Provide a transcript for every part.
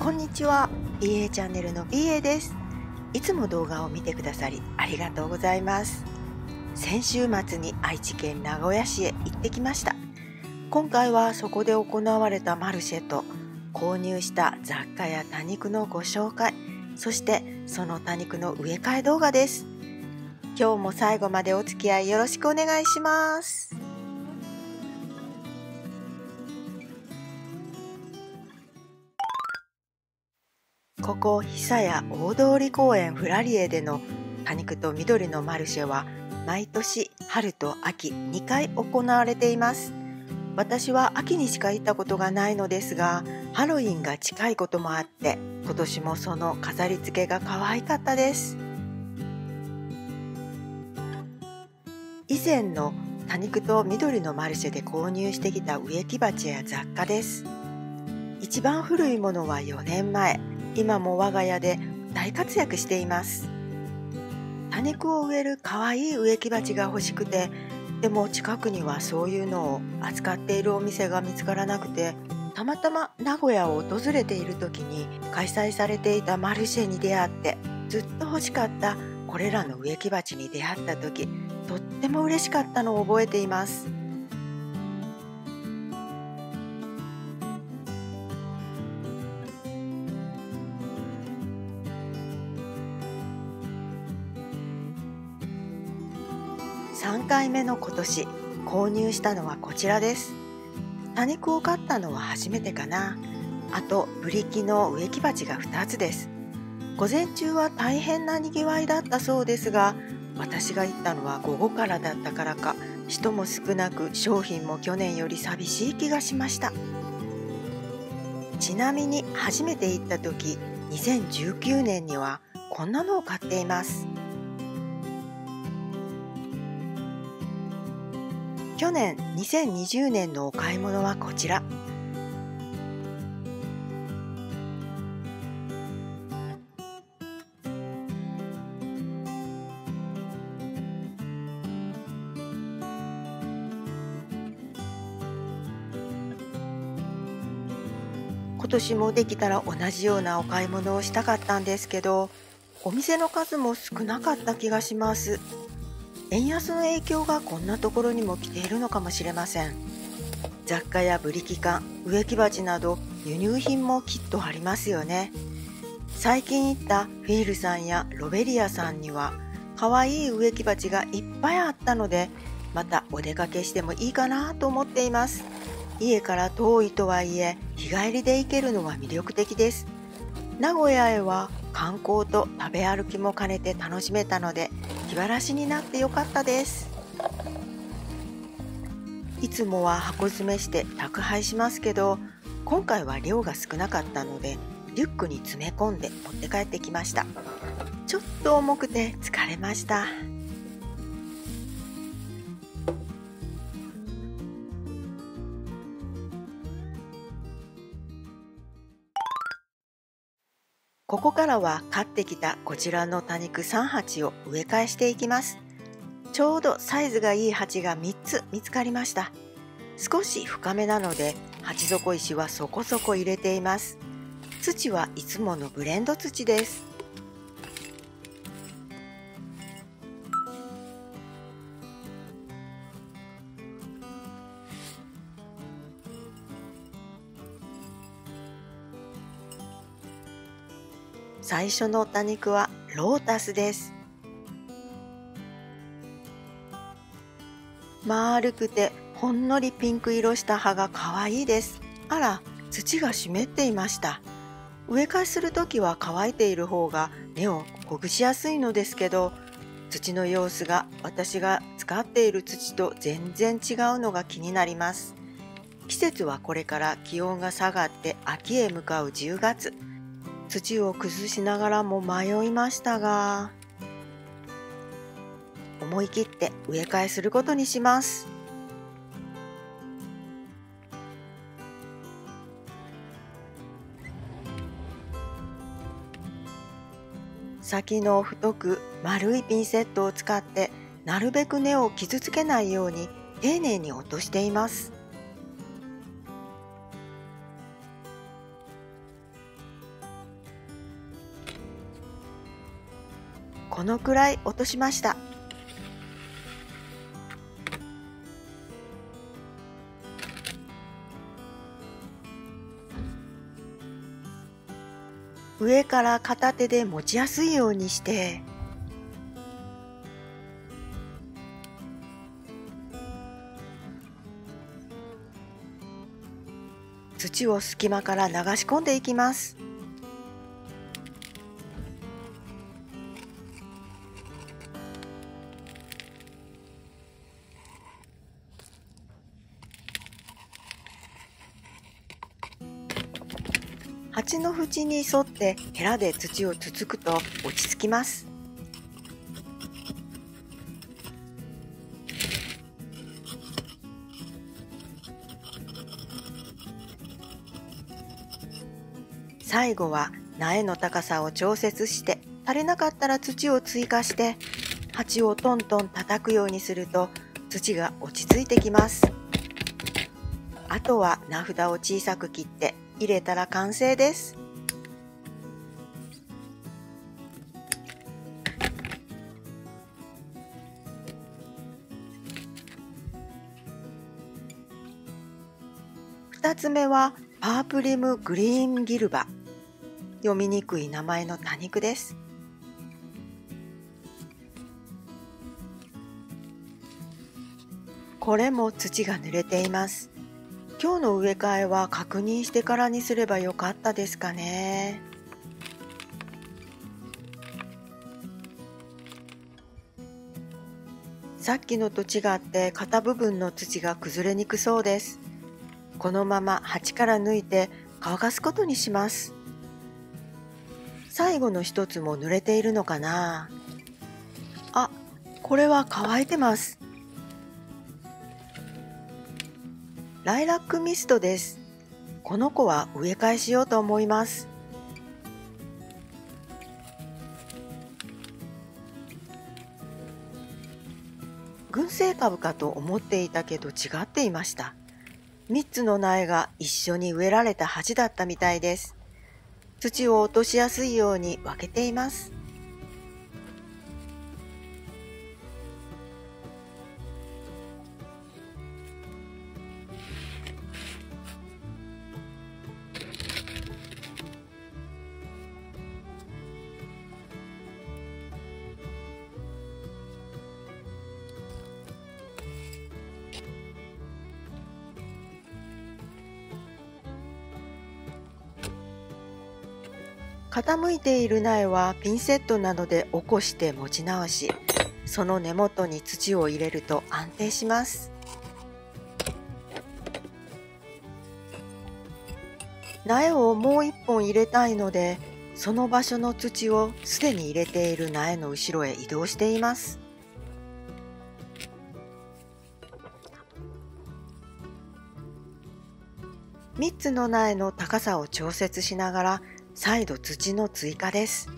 こんにちは。BA チャンネルの BA です。いつも動画を見てくださりありがとうございます。先週末に愛知県名古屋市へ行ってきました。今回はそこで行われたマルシェと購入した雑貨や多肉のご紹介そしてその多肉の植え替え動画です。今日も最後までお付き合いよろしくお願いします。ここ久屋大通公園フラリエでの多肉と緑のマルシェは毎年春と秋2回行われています。私は秋にしか行ったことがないのですがハロウィンが近いこともあって今年もその飾り付けが可愛かったです。以前の多肉と緑のマルシェで購入してきた植木鉢や雑貨です。一番古いものは4年前。今も我が家で大活躍しています多肉を植える可愛い植木鉢が欲しくてでも近くにはそういうのを扱っているお店が見つからなくてたまたま名古屋を訪れている時に開催されていたマルシェに出会ってずっと欲しかったこれらの植木鉢に出会った時とっても嬉しかったのを覚えています。3回目の今年購入したのはこちらです。多肉を買ったのは初めてかな。あとブリキの植木鉢が2つです。午前中は大変なにぎわいだったそうですが私が行ったのは午後からだったからか人も少なく商品も去年より寂しい気がしました。ちなみに初めて行った時2019年にはこんなのを買っています。去年2020年のお買い物はこちら。今年もできたら同じようなお買い物をしたかったんですけどお店の数も少なかった気がします。円安の影響がこんなところにも来ているのかもしれません。雑貨やブリキ缶植木鉢など輸入品もきっとありますよね。最近行ったフィールさんやロベリアさんには可愛い植木鉢がいっぱいあったのでまたお出かけしてもいいかなと思っています。家から遠いとはいえ日帰りで行けるのは魅力的です。名古屋へは観光と食べ歩きも兼ねて楽しめたので気晴らしになってよかったです。いつもは箱詰めして宅配しますけど今回は量が少なかったのでリュックに詰め込んで持って帰ってきました。ちょっと重くて疲れました。こからは買ってきたこちらの多肉3鉢を植え替えしていきます。ちょうどサイズがいい鉢が3つ見つかりました。少し深めなので鉢底石はそこそこ入れています。土はいつものブレンド土です。最初の多肉はロータスです。丸くてほんのりピンク色した葉が可愛いです。あら土が湿っていました。植え替えする時は乾いている方が根をほぐしやすいのですけど土の様子が私が使っている土と全然違うのが気になります。季節はこれから気温が下がって秋へ向かう10月。土を崩しながらも迷いましたが思い切って植え替えすることにします。先の太く丸いピンセットを使ってなるべく根を傷つけないように丁寧に落としています。このくらい落としました。上から片手で持ちやすいようにして。土を隙間から流し込んでいきます。鉢の縁に沿ってヘラで土をつつくと落ち着きます。最後は苗の高さを調節して足りなかったら土を追加して鉢をトントン叩くようにすると土が落ち着いてきます。あとは名札を小さく切って入れたら完成です。2つ目はパープリムグリーンギルバ。読みにくい名前の多肉です。これも土が濡れています。今日の植え替えは確認してからにすればよかったですかね。さっきのと違って肩部分の土が崩れにくそうです。このまま鉢から抜いて乾かすことにします。最後の一つも濡れているのかな。あ、これは乾いてます。ライラックミストです。この子は植え替えしようと思います。群生株かと思っていたけど違っていました。3つの苗が一緒に植えられた鉢だったみたいです。土を落としやすいように分けています。傾いている苗はピンセットなどで起こして持ち直しその根元に土を入れると安定します。苗をもう一本入れたいのでその場所の土をすでに入れている苗の後ろへ移動しています。3つの苗の高さを調節しながら再度土の追加です。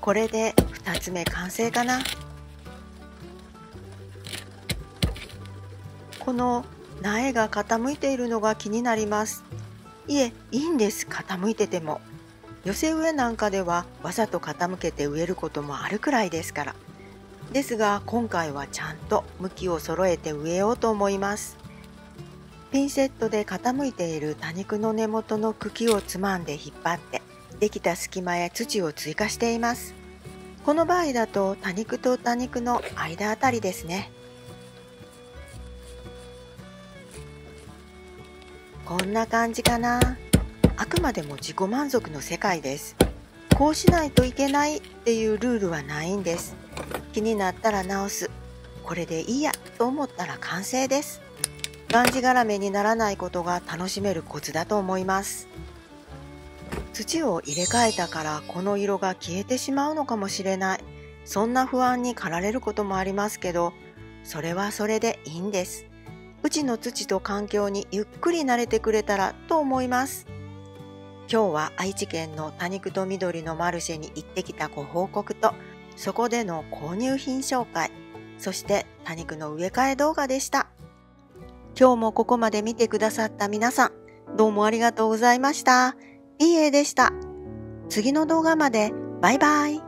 これで2つ目完成かなこの苗が傾いているのが気になりますいえいいんです。傾いてても。寄せ植えなんかではわざと傾けて植えることもあるくらいですから。ですが今回はちゃんと向きを揃えて植えようと思います。ピンセットで傾いている多肉の根元の茎をつまんで引っ張ってできた隙間へ土を追加しています。この場合だと多肉と多肉の間あたりですね。こんな感じかな。あくまでも自己満足の世界です。こうしないといけないっていうルールはないんです。気になったら直す。これでいいやと思ったら完成です。がんじがらめにならないことが楽しめるコツだと思います。土を入れ替えたからこの色が消えてしまうのかもしれない。そんな不安に駆られることもありますけどそれはそれでいいんです。うちの土と環境にゆっくり慣れてくれたらと思います。今日は愛知県の多肉と緑のマルシェに行ってきたご報告とそこでの購入品紹介、そして多肉の植え替え動画でした。今日もここまで見てくださった皆さん、どうもありがとうございました。いい絵でした。次の動画までバイバイ。